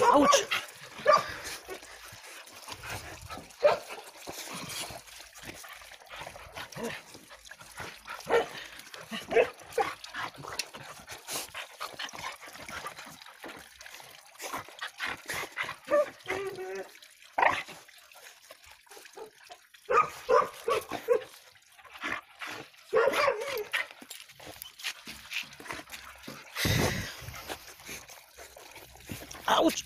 Ouch! Ouch!